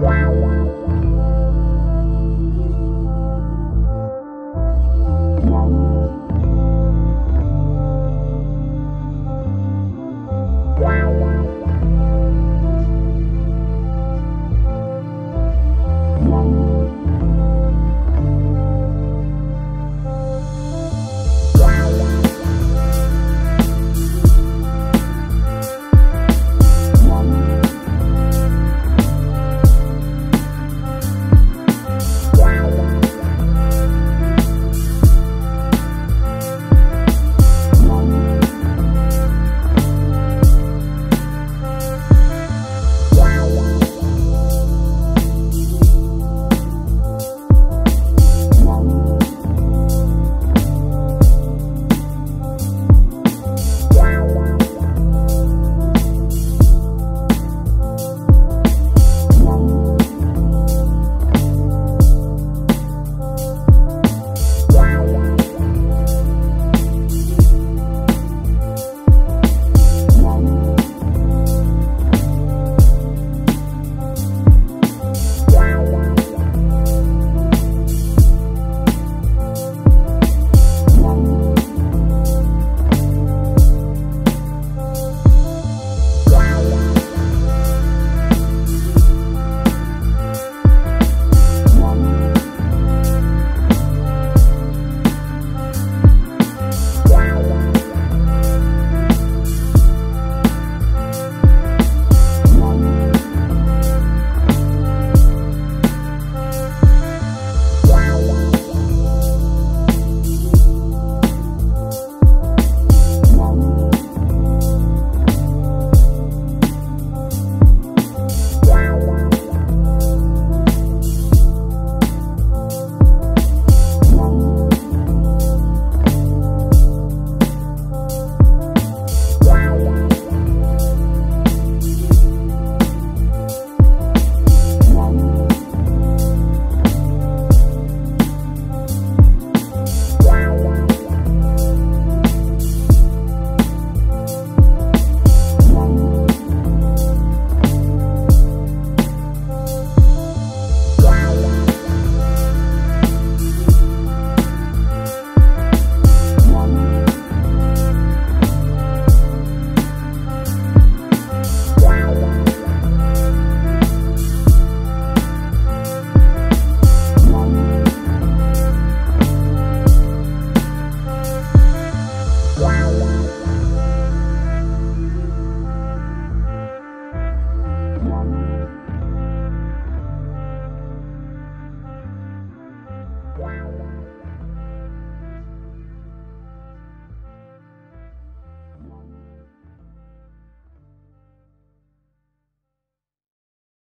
Wow. Wow.